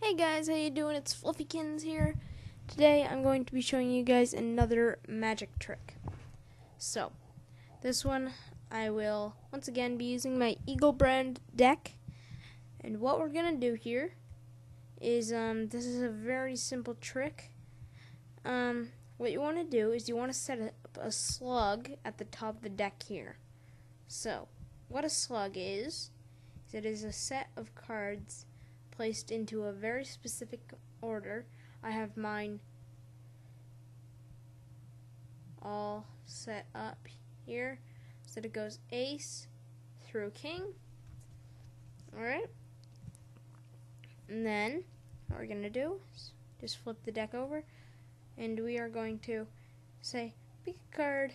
Hey guys, how you doing? It's Fluffykinz here. Today I'm going to be showing you guys another magic trick. So, this one I will once again be using my Eagle brand deck. And what we're going to do here is um this is a very simple trick. Um what you want to do is you want to set up a slug at the top of the deck here. So, what a slug is is it is a set of cards placed into a very specific order. I have mine all set up here. So it goes ace through king. Alright. And then what we're going to do is just flip the deck over. And we are going to say, pick a card.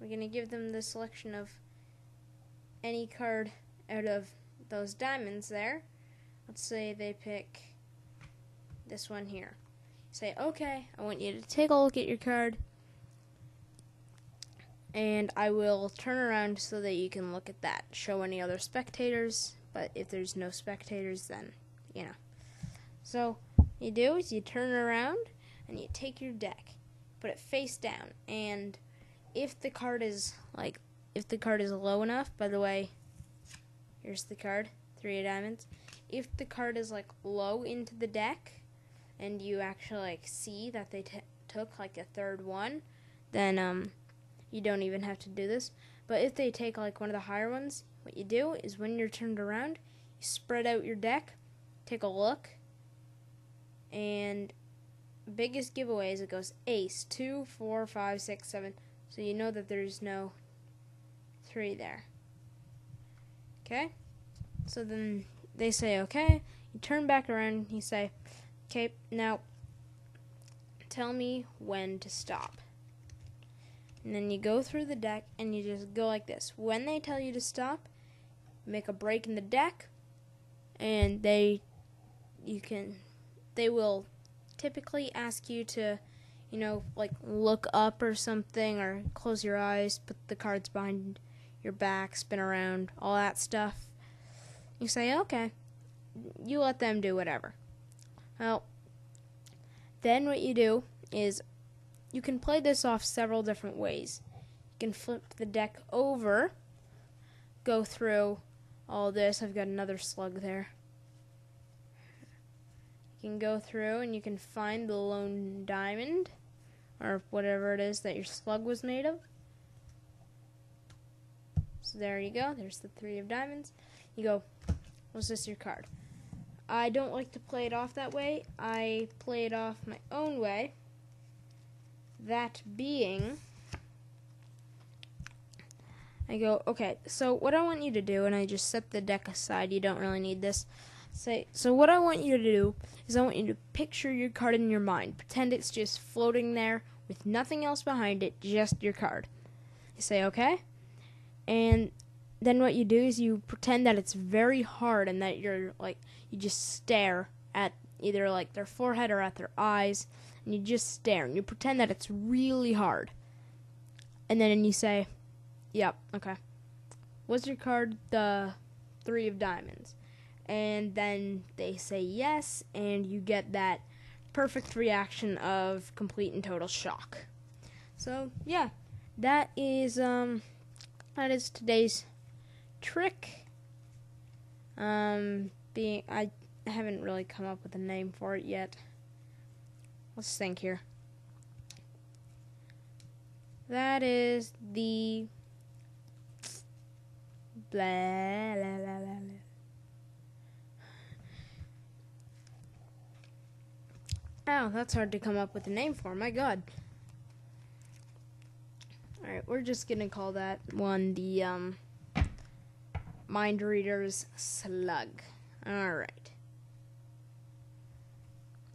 We're going to give them the selection of any card out of those diamonds there. Let's say they pick this one here. Say, okay, I want you to take a look at your card. And I will turn around so that you can look at that. Show any other spectators, but if there's no spectators, then, you know. So, you do is you turn around and you take your deck, put it face down, and if the card is, like, if the card is low enough, by the way, here's the card, three of diamonds if the card is like low into the deck and you actually like see that they t- took like a third one, then um you don't even have to do this. But if they take like one of the higher ones, what you do is when you're turned around, you spread out your deck, take a look, and biggest giveaway is it goes ace two, four, five, six, seven. So you know that there's no three there. Okay? So then they say okay. You turn back around. and You say, okay, now tell me when to stop. And then you go through the deck and you just go like this. When they tell you to stop, make a break in the deck, and they, you can, they will typically ask you to, you know, like look up or something, or close your eyes, put the cards behind your back, spin around, all that stuff. You say, okay. You let them do whatever. Well, then what you do is you can play this off several different ways. You can flip the deck over, go through all this. I've got another slug there. You can go through and you can find the lone diamond or whatever it is that your slug was made of. So there you go. There's the three of diamonds. You go, was this your card? I don't like to play it off that way. I play it off my own way. That being, I go, okay, so what I want you to do, and I just set the deck aside, you don't really need this. Say, so what I want you to do is I want you to picture your card in your mind. Pretend it's just floating there with nothing else behind it, just your card. You say, okay? And then what you do is you pretend that it's very hard and that you're like you just stare at either like their forehead or at their eyes and you just stare and you pretend that it's really hard. And then you say yep okay. Was your card? The three of diamonds. And then they say yes and you get that perfect reaction of complete and total shock. So yeah. That is um that is today's trick. Um, being I haven't really come up with a name for it yet. Let's think here. That is the blah blah blah blah. blah. Oh, that's hard to come up with a name for. My God. All right, we're just gonna call that one the um. Mind Reader's Slug. Alright.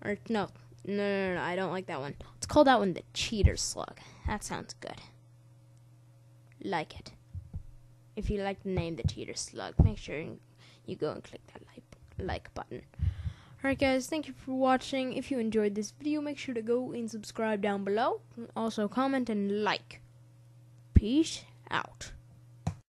Or, no. No, no, no, I don't like that one. Let's call that one the Cheater Slug. That sounds good. Like it. If you like the name the Cheater Slug, make sure you go and click that like, like button. Alright guys, thank you for watching. If you enjoyed this video, make sure to go and subscribe down below. Also comment and like. Peace out.